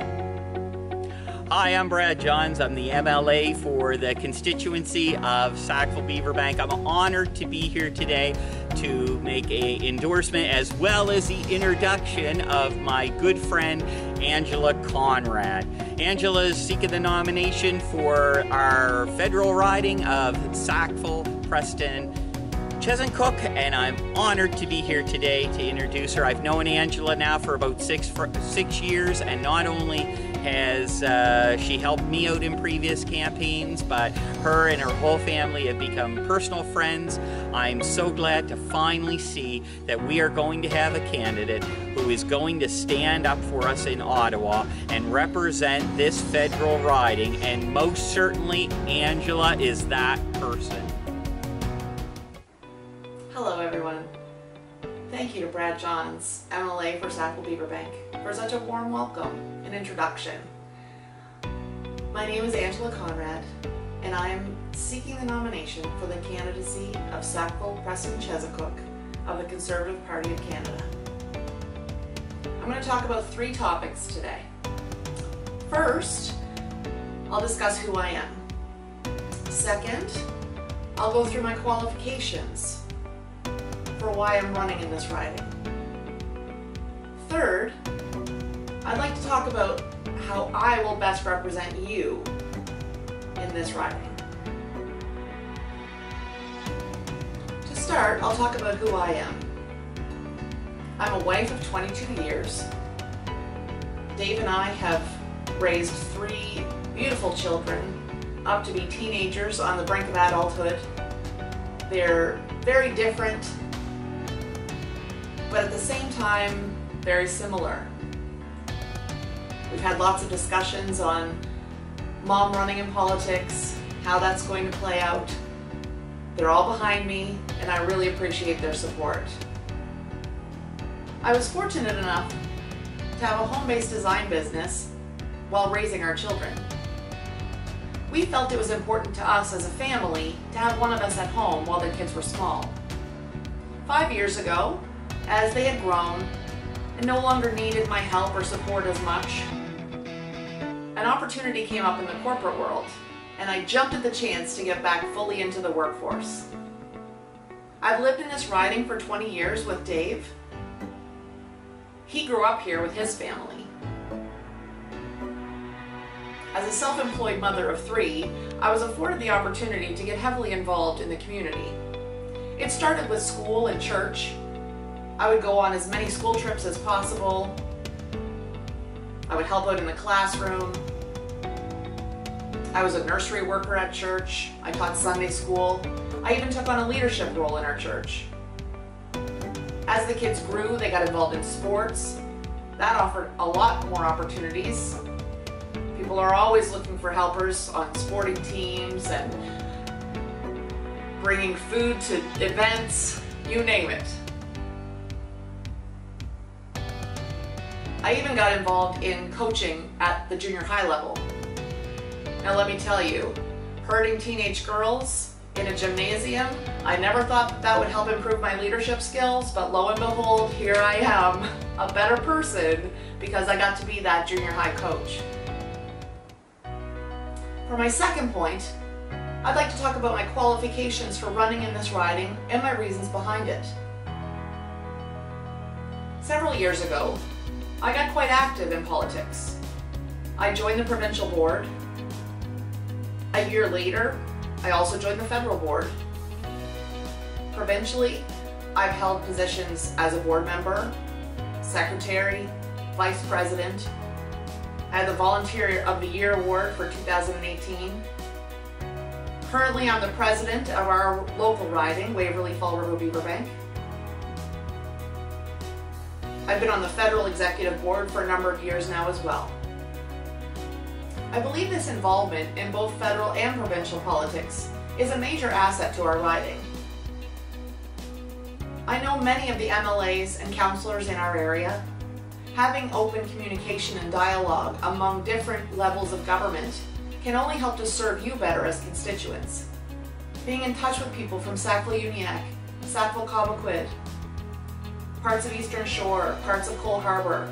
Hi, I'm Brad Johns. I'm the MLA for the constituency of Sackville Beaverbank. I'm honored to be here today to make a endorsement as well as the introduction of my good friend Angela Conrad. Angela is seeking the nomination for our federal riding of Sackville, Preston, Chezzetcook, and Cook and I'm honored to be here today to introduce her. I've known Angela now for about six for six years, and not only has uh, she helped me out in previous campaigns, but her and her whole family have become personal friends. I'm so glad to finally see that we are going to have a candidate who is going to stand up for us in Ottawa and represent this federal riding, and most certainly Angela is that person. Thank you to Brad Johns, MLA for Sackville Beaverbank, for such a warm welcome and introduction. My name is Angela Conrad, and I am seeking the nomination for the candidacy of Sackville Preston Chezzetcook of the Conservative Party of Canada. I'm going to talk about three topics today. First, I'll discuss who I am. Second, I'll go through my qualifications for why I'm running in this riding. Third, I'd like to talk about how I will best represent you in this riding. To start, I'll talk about who I am. I'm a wife of 22 years. Dave and I have raised three beautiful children up to be teenagers on the brink of adulthood. They're very different but at the same time, very similar. We've had lots of discussions on mom running in politics, how that's going to play out. They're all behind me, and I really appreciate their support. I was fortunate enough to have a home-based design business while raising our children. We felt it was important to us as a family to have one of us at home while the kids were small. Five years ago, as they had grown and no longer needed my help or support as much, an opportunity came up in the corporate world and I jumped at the chance to get back fully into the workforce. I've lived in this riding for 20 years with Dave. He grew up here with his family. As a self-employed mother of three, I was afforded the opportunity to get heavily involved in the community. It started with school and church, I would go on as many school trips as possible. I would help out in the classroom. I was a nursery worker at church. I taught Sunday school. I even took on a leadership role in our church. As the kids grew, they got involved in sports. That offered a lot more opportunities. People are always looking for helpers on sporting teams and bringing food to events, you name it. I even got involved in coaching at the junior high level. Now let me tell you, hurting teenage girls in a gymnasium, I never thought that, that would help improve my leadership skills, but lo and behold, here I am, a better person because I got to be that junior high coach. For my second point, I'd like to talk about my qualifications for running in this riding and my reasons behind it. Several years ago, I got quite active in politics. I joined the provincial board. A year later, I also joined the federal board. Provincially, I've held positions as a board member, secretary, vice president. I had the Volunteer of the Year award for 2018. Currently, I'm the president of our local riding, Waverley Fall River Beaverbank. I've been on the federal executive board for a number of years now as well. I believe this involvement in both federal and provincial politics is a major asset to our riding. I know many of the MLAs and councillors in our area. Having open communication and dialogue among different levels of government can only help to serve you better as constituents. Being in touch with people from Sackville-Uniacke, Sackville Cobequid, parts of Eastern Shore, parts of Cole Harbour,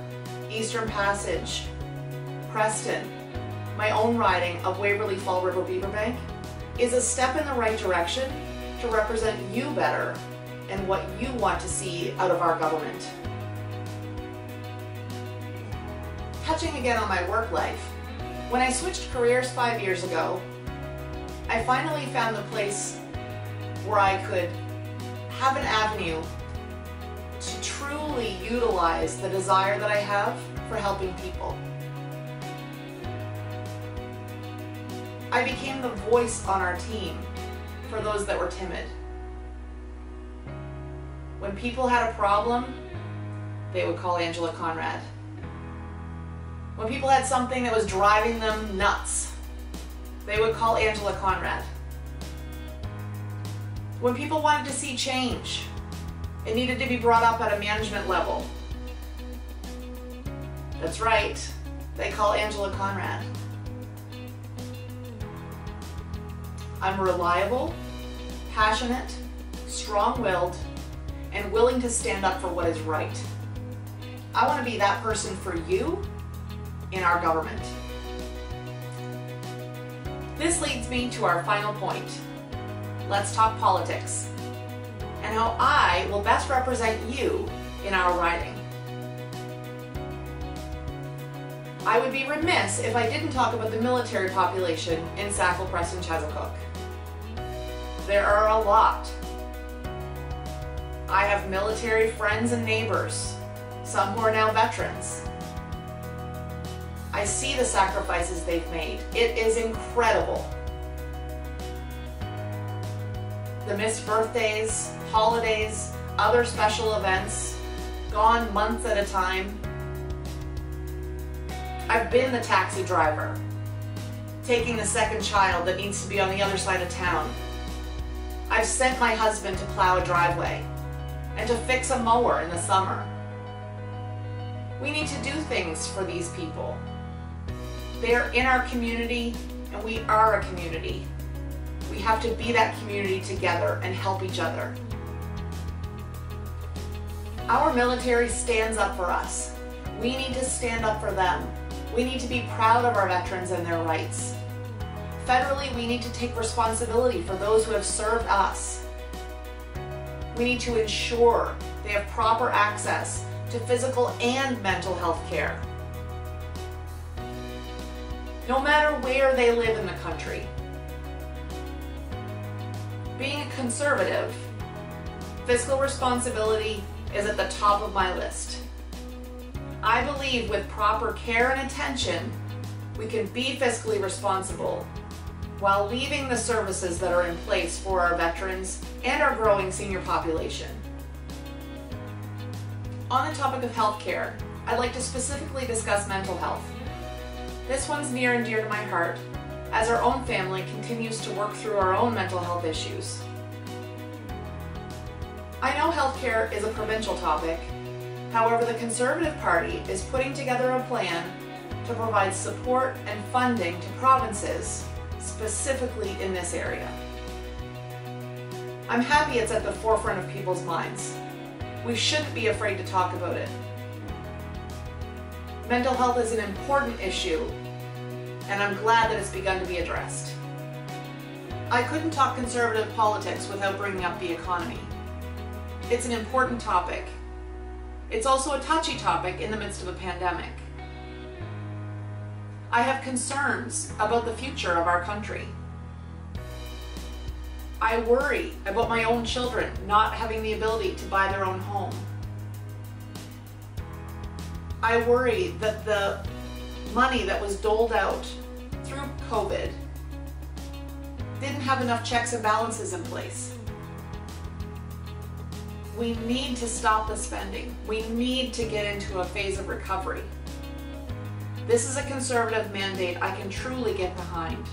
Eastern Passage, Preston, my own riding of Waverley Fall River Beaverbank, is a step in the right direction to represent you better and what you want to see out of our government. Touching again on my work life, when I switched careers five years ago, I finally found the place where I could have an avenue truly utilize the desire that I have for helping people. I became the voice on our team for those that were timid. When people had a problem, they would call Angela Conrad. When people had something that was driving them nuts, they would call Angela Conrad. When people wanted to see change, it needed to be brought up at a management level. That's right, they call Angela Conrad. I'm reliable, passionate, strong-willed, and willing to stand up for what is right. I want to be that person for you in our government. This leads me to our final point. Let's talk politics and how I will best represent you in our writing. I would be remiss if I didn't talk about the military population in Sackville Preston Chezzetcook. There are a lot. I have military friends and neighbors, some who are now veterans. I see the sacrifices they've made. It is incredible. The missed birthdays, holidays, other special events, gone months at a time. I've been the taxi driver, taking the second child that needs to be on the other side of town. I've sent my husband to plow a driveway and to fix a mower in the summer. We need to do things for these people. They are in our community and we are a community. We have to be that community together and help each other. Our military stands up for us. We need to stand up for them. We need to be proud of our veterans and their rights. Federally, we need to take responsibility for those who have served us. We need to ensure they have proper access to physical and mental health care. No matter where they live in the country. Being a conservative, fiscal responsibility is at the top of my list. I believe with proper care and attention, we can be fiscally responsible while leaving the services that are in place for our veterans and our growing senior population. On the topic of healthcare, I'd like to specifically discuss mental health. This one's near and dear to my heart, as our own family continues to work through our own mental health issues. Know healthcare is a provincial topic, however the Conservative Party is putting together a plan to provide support and funding to provinces specifically in this area. I'm happy it's at the forefront of people's minds. We shouldn't be afraid to talk about it. Mental health is an important issue, and I'm glad that it's begun to be addressed. I couldn't talk conservative politics without bringing up the economy. It's an important topic. It's also a touchy topic in the midst of a pandemic. I have concerns about the future of our country. I worry about my own children not having the ability to buy their own home. I worry that the money that was doled out through COVID didn't have enough checks and balances in place. We need to stop the spending. We need to get into a phase of recovery. This is a conservative mandate I can truly get behind.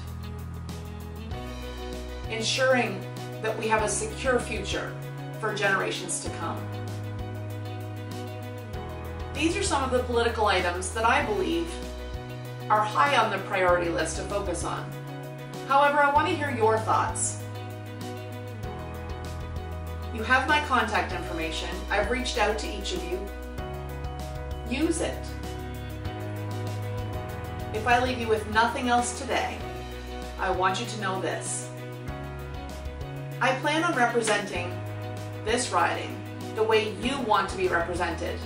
Ensuring that we have a secure future for generations to come. These are some of the political items that I believe are high on the priority list to focus on. However, I want to hear your thoughts. You have my contact information. I've reached out to each of you. Use it. if I leave you with nothing else today, I want you to know this. I plan on representing this riding the way you want to be represented.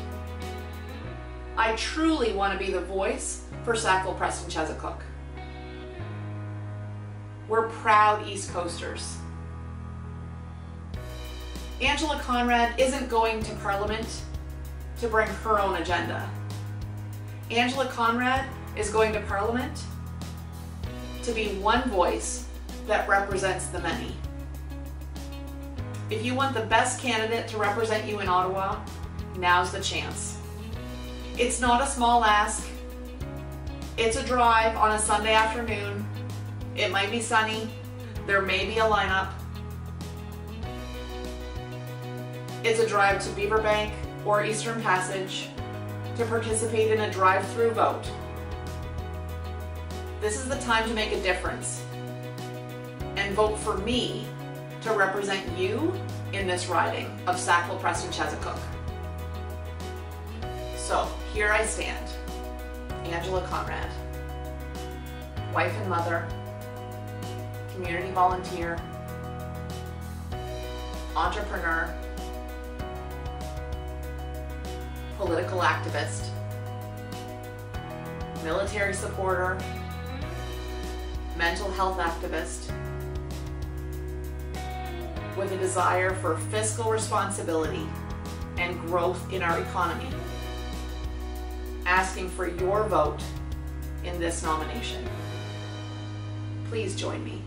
I truly want to be the voice for Sackville Preston Chezzetcook. We're proud East Coasters. Angela Conrad isn't going to Parliament to bring her own agenda. Angela Conrad is going to Parliament to be one voice that represents the many. If you want the best candidate to represent you in Ottawa, now's the chance. It's not a small ask. It's a drive on a Sunday afternoon. It might be sunny. There may be a lineup. It's a drive to Beaverbank or Eastern Passage to participate in a drive-through vote. This is the time to make a difference and vote for me to represent you in this riding of Sackville Preston Chezzetcook. So here I stand, Angela Conrad, wife and mother, community volunteer, entrepreneur, political activist, military supporter, mental health activist, with a desire for fiscal responsibility and growth in our economy, asking for your vote in this nomination. Please join me.